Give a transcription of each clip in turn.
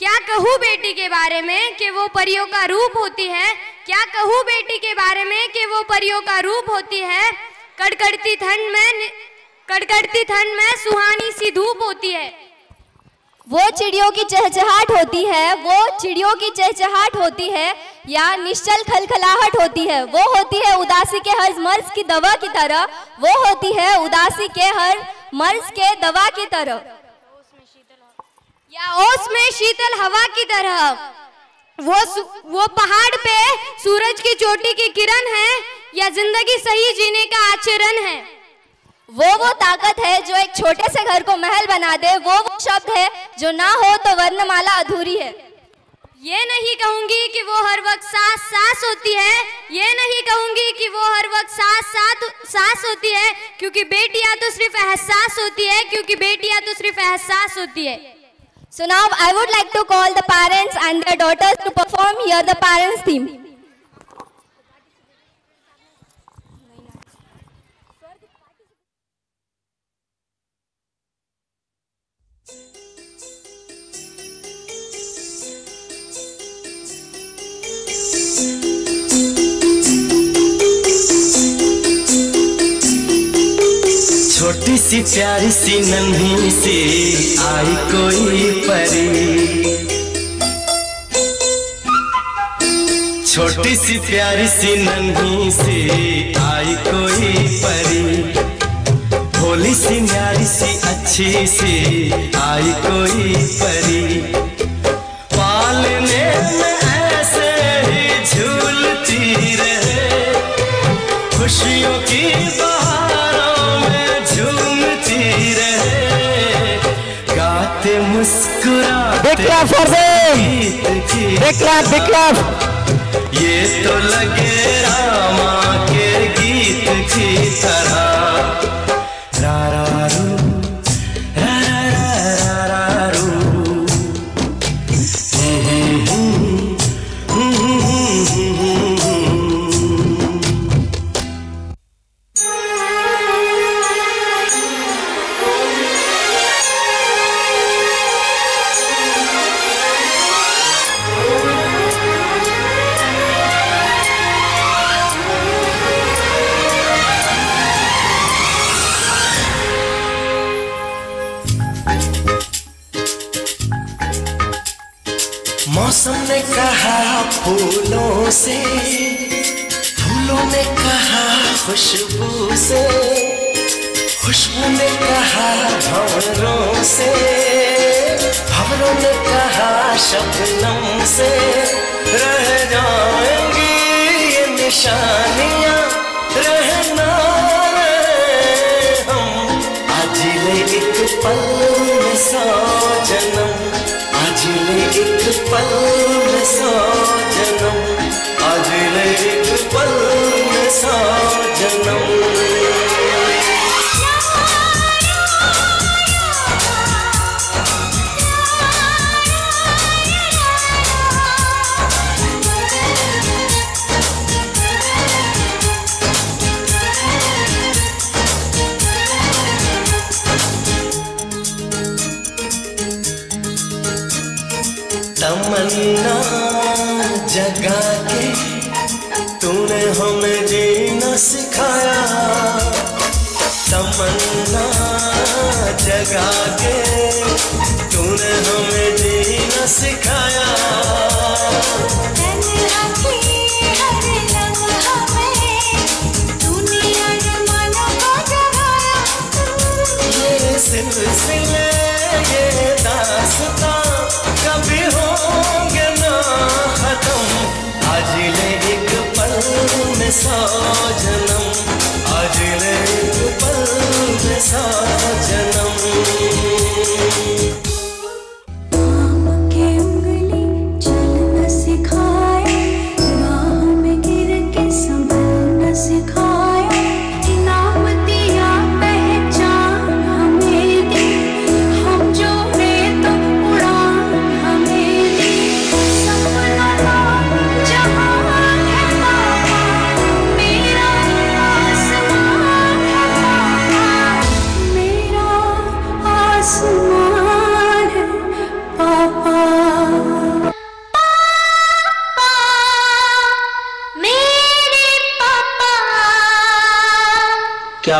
क्या कहूँ बेटी के बारे में कि वो परियों का रूप होती है? क्या कहूँ बेटी के बारे में कि वो परियों का रूप होती है? कड़कड़ती ठंड में कड़कड़ती ठंड में सुहानी सी धूप होती है। वो चिड़ियों की चहचहाट होती है, वो चिड़ियों की चहचहाट होती है, या निश्चल खलखलाहट होती है, वो होती है उदासी के हर मर्ज की दवा की तरह, वो होती है उदासी के हर मर्ज के दवा की तरह। या ओस में शीतल हवा की तरह। वो वो पहाड़ पे सूरज की चोटी की किरण है, या ज़िंदगी सही जीने का आचरण है। वो वो ताकत है जो एक छोटे से घर को महल बना दे। वो वो शब्द है जो ना हो तो वर्णमाला अधूरी है। ये नहीं कहूँगी कि वो हर वक्त सास सास होती है। ये नहीं कहूँगी कि वो हर वक्त सास साथ सास होती है, क्योंकि बेटियाँ तो सिर्फ़ एहसास होती है, क्योंकि बेटियाँ तो सिर्फ़ एहसास होती है। So now I would like to call the parents and their daughters to perform here the parents theme. छोटी सी प्यारी सी नन्ही सी आई कोई परी। छोटी सी प्यारी सी नन्ही सी आई कोई परी। भोली सी न्यारी सी अच्छी सी आई कोई clap for them. गीत की Big clap, big clap. ये तो लगे रामा कहा फूलों से, फूलों ने कहा खुशबू से, खुशबू ने कहा भंवरों से, भंवरों ने कहा शबनम से। रह जाएँगी ये निशानियाँ, रहना रहे हम। आज ले एक पल में सौ जन्म, आज ले एक पल एक पल में सौ जन्म तमन्ना जगा के तूने हमें जीना सिखाया। तमन्ना जगा के तूने हमें जीना सिखाया। ये सिलसिले ये दास्तां कभी होंगे ना खत्म। आज ले एक पल साजनम्। अजिले पन्द्र साजनम्।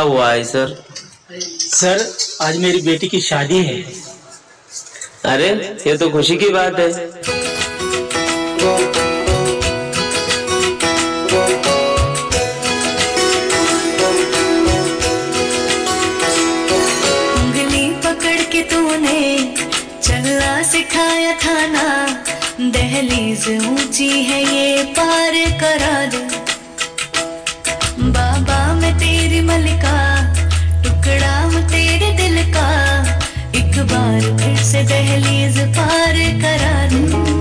हुआ है सर? सर आज मेरी बेटी की शादी है। अरे ये तो खुशी की बात है। उंगली पकड़ के तूने चलना सिखाया था ना। दहलीज ऊँची है ये पार करा दे। मलिका टुकड़ा हूँ तेरे दिल का। एक बार फिर से दहलीज पार करा दे।